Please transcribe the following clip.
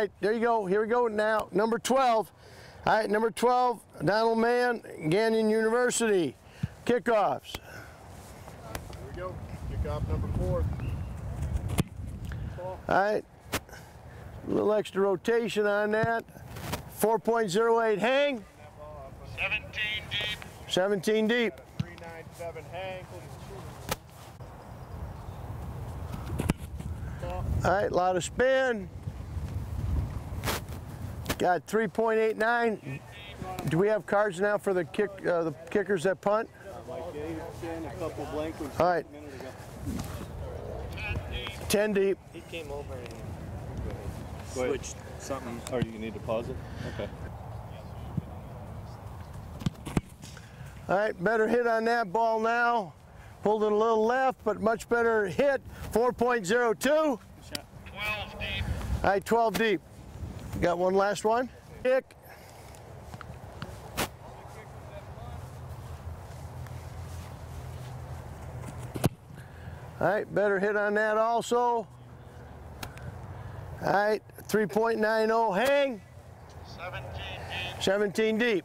right, there you go. Here we go now. Number 12. All right, number 12, Donald Mann, Gannon University. Kickoffs. Here we go. Kick off number four. All right, a little extra rotation on that. 4.08 hang, 17 deep. 17 deep. 397 hang. All right, a lot of spin. Got 3.89. Do we have cards now for the kick, uh, the kickers that punt? A couple blank ones All right. a minute ago. 10 deep. He came over and Wait. switched something. Or you need to pause it? Okay. All right, better hit on that ball now. Pulled it a little left, but much better hit. 4.02. 12 deep. All right, 12 deep. Got one last one. Kick. All right, better hit on that also. All right, 3.90 hang, 17 deep. 17 deep.